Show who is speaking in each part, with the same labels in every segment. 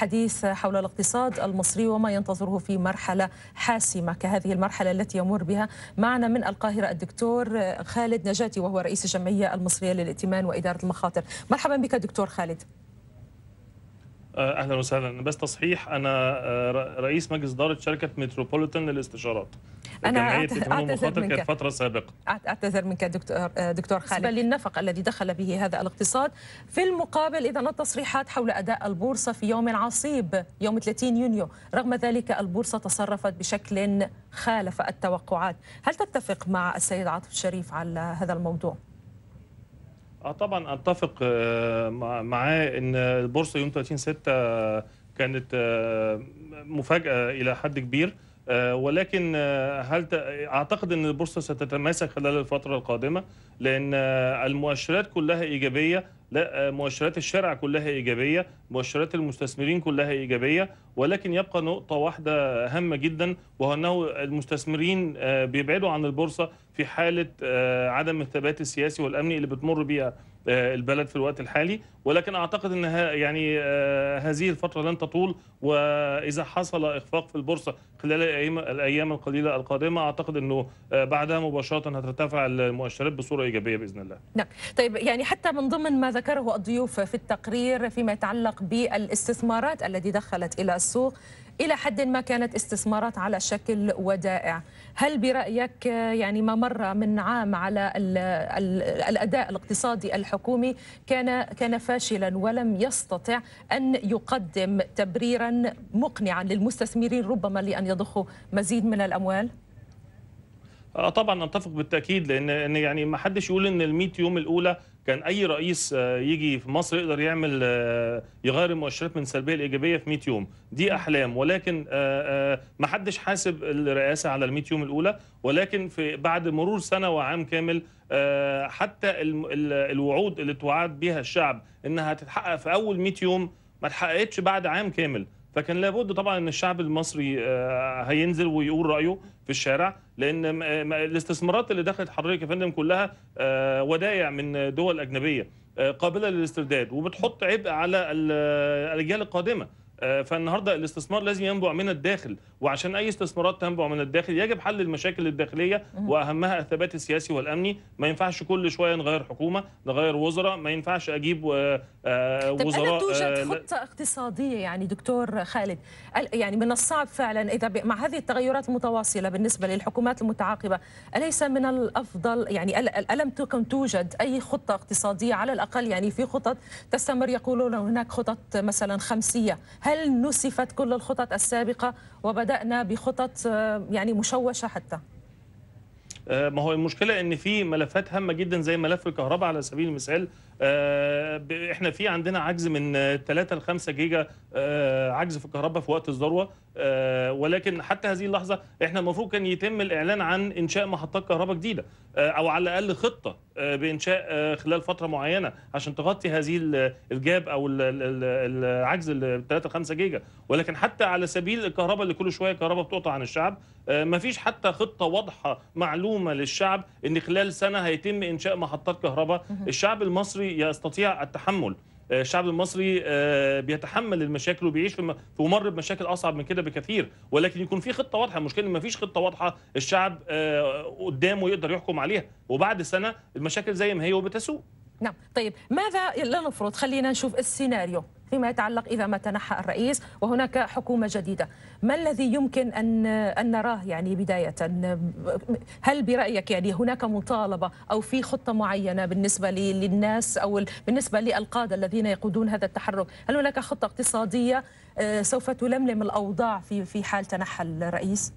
Speaker 1: حديث حول الاقتصاد المصري وما ينتظره في مرحلة حاسمة كهذه المرحلة التي يمر بها معنا من القاهرة الدكتور خالد نجاتي وهو رئيس الجمعية المصرية للائتمان وإدارة المخاطر. مرحبا بك دكتور خالد.
Speaker 2: أهلا وسهلا. بس تصحيح أنا رئيس مجلس إدارة شركة متروبوليتان للإستشارات.
Speaker 1: أنا
Speaker 2: أعتذر منك. كانت فترة سابقة.
Speaker 1: أعتذر منك دكتور دكتور خالد. بالنسبة للنفق الذي دخل به هذا الاقتصاد في المقابل إذا التصريحات حول أداء البورصة في يوم عصيب يوم 30 يونيو رغم ذلك البورصة تصرفت بشكل خالف التوقعات. هل تتفق مع السيد عاطف الشريف على هذا الموضوع؟
Speaker 2: آه طبعا أتفق معاه إن البورصه يوم 30 6 كانت مفاجأة إلى حد كبير. ولكن هل أعتقد إن البورصة ستتماسك خلال الفترة القادمة لأن المؤشرات كلها إيجابية. لا مؤشرات الشارع كلها إيجابية مؤشرات المستثمرين كلها إيجابية ولكن يبقى نقطة واحدة هامة جدا وهو أنه المستثمرين بيبعدوا عن البورصة في حالة عدم الثبات السياسي والأمني اللي بتمر بيها البلد في الوقت الحالي ولكن أعتقد إن يعني هذه الفترة لن تطول وإذا حصل إخفاق في البورصة خلال الأيام القليلة القادمة أعتقد إنه بعدها مباشرة هترتفع المؤشرات بصورة إيجابية بإذن الله.
Speaker 1: نعم، طيب يعني حتى من ضمن ما ذكره الضيوف في التقرير فيما يتعلق بالاستثمارات التي دخلت إلى السوق إلى حد ما كانت استثمارات على شكل ودائع هل برأيك يعني ما مر من عام على ال ال الأداء الاقتصادي الحكومي كان كان فاشلا ولم يستطع أن يقدم تبريرا مقنعا للمستثمرين ربما لأن يضخوا مزيد من الأموال؟
Speaker 2: طبعا اتفق بالتأكيد لأن يعني ما حدش يقول إن ال 100 يوم الأولى كان أي رئيس يجي في مصر يقدر يعمل يغير المؤشرات من سلبيه لايجابيه في 100 يوم. دي أحلام. ولكن ما حدش حاسب الرئاسة على ال 100 يوم الأولى. ولكن في بعد مرور سنة وعام كامل حتى الوعود اللي توعد بها الشعب إنها هتتحقق في أول 100 يوم ما اتحققتش بعد عام كامل. فكان لابد طبعا إن الشعب المصري هينزل ويقول رأيه في الشارع لأن الاستثمارات اللي دخلت حضرتك يا فندم كلها ودائع من دول أجنبية قابلة للاسترداد وبتحط عبء على الاجيال القادمة. فالنهارده الاستثمار لازم ينبع من الداخل وعشان أي استثمارات تنبع من الداخل يجب حل المشاكل الداخلية وأهمها الثبات السياسي والأمني. ما ينفعش كل شوية نغير حكومة نغير وزراء ما ينفعش أجيب
Speaker 1: وزراء طب توجد خطة اقتصادية يعني دكتور خالد يعني من الصعب فعلا إذا مع هذه التغيرات المتواصلة بالنسبة للحكومات المتعاقبة أليس من الأفضل يعني ألم تكن توجد أي خطة اقتصادية على الأقل يعني في خطط تستمر؟ يقولون هناك خطط مثلا خمسية. هل نسفت كل الخطط السابقة وبدأنا بخطط يعني مشوشة حتى؟
Speaker 2: ما هو المشكلة إن في ملفات هامة جدا زي ملف الكهرباء على سبيل المثال إحنا في عندنا عجز من 3 ل 5 جيجا عجز في الكهرباء في وقت الذروة ولكن حتى هذه اللحظة إحنا المفروض كان يتم الإعلان عن إنشاء محطات كهرباء جديدة أو على الأقل خطة بإنشاء خلال فترة معينة عشان تغطي هذه ال gap أو العجز ال 3 5 جيجا. ولكن حتى على سبيل الكهرباء اللي كل شوية كهرباء بتقطع عن الشعب ما فيش حتى خطة واضحة معلومة للشعب إن خلال سنة هيتم إنشاء محطات كهرباء. الشعب المصري يستطيع التحمل. الشعب المصري بيتحمل المشاكل وبيعيش في ممر بمشاكل أصعب من كده بكثير. ولكن يكون في خطة واضحة المشكلة إن ما فيش خطة واضحة الشعب قدامه يقدر يحكم عليها. وبعد سنة المشاكل زي ما هي وبتسوء.
Speaker 1: نعم. طيب ماذا لنفرض خلينا نشوف السيناريو. فيما يتعلق إذا ما تنحى الرئيس وهناك حكومة جديدة، ما الذي يمكن أن أن نراه يعني بداية؟ هل برأيك يعني هناك مطالبة أو في خطة معينة بالنسبة للناس أو بالنسبة للقادة الذين يقودون هذا التحرك، هل هناك خطة اقتصادية سوف تلملم الأوضاع في في حال تنحى الرئيس؟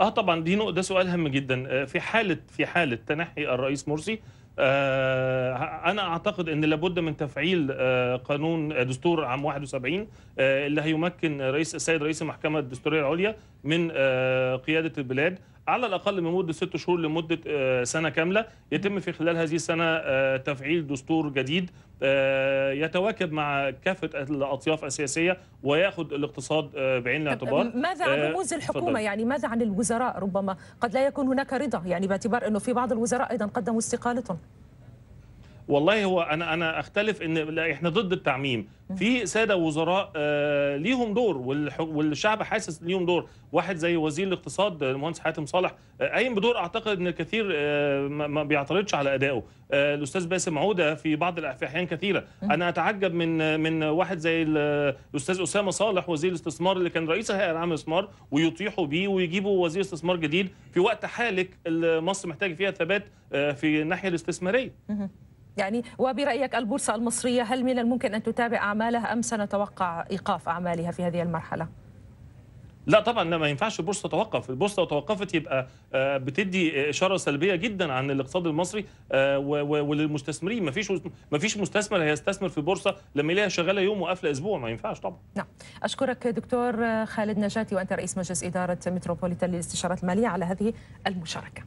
Speaker 2: آه طبعا دي ده سؤال هام جدا في حالة في حالة تنحي الرئيس مرسي أنا أعتقد إن لابد من تفعيل قانون دستور عام 71 اللي هيمكن رئيس السيد رئيس المحكمة الدستورية العليا من قيادة البلاد. على الأقل من مدة ست شهور لمدة سنة كاملة يتم في خلال هذه السنة تفعيل دستور جديد يتواكب مع كافة الأطياف السياسية ويأخذ الاقتصاد بعين الاعتبار.
Speaker 1: ماذا عن رموز الحكومة؟ فضل. يعني ماذا عن الوزراء؟ ربما قد لا يكون هناك رضا يعني باعتبار أنه في بعض الوزراء أيضا قدموا استقالتهم.
Speaker 2: والله هو أنا أنا أختلف إن لا إحنا ضد التعميم. في سادة وزراء آه ليهم دور والشعب حاسس ليهم دور. واحد زي وزير الاقتصاد المهندس حاتم صالح آه، قايم بدور. أعتقد إن الكثير آه، ما بيعترضش على أدائه. الأستاذ باسم عودة في بعض في احيان كثيره أنا أتعجب من من واحد زي ال- الأستاذ أسامة صالح وزير الاستثمار اللي كان رئيس الهيئة العامة للاستثمار ويطيحوا بيه ويجيبوا وزير استثمار جديد في وقت حالك مصر محتاجه فيها ثبات في الناحية الاستثمارية.
Speaker 1: يعني وبرأيك البورصة المصرية هل من الممكن أن تتابع أعمالها أم سنتوقع إيقاف أعمالها في هذه المرحلة؟
Speaker 2: لا طبعا لا ما ينفعش البورصه تتوقف البورصه لو توقفت يبقى آه، بتدي إشارة سلبية جدا عن الاقتصاد المصري آه، وللمستثمرين. ما فيش ما فيش مستثمر هيستثمر في البورصه لما يلاقيها شغالة يوم وقافله أسبوع. ما ينفعش طبعا.
Speaker 1: نعم. أشكرك دكتور خالد نجاتي وأنت رئيس مجلس إدارة متروبوليتان للاستشارات المالية على هذه المشاركة.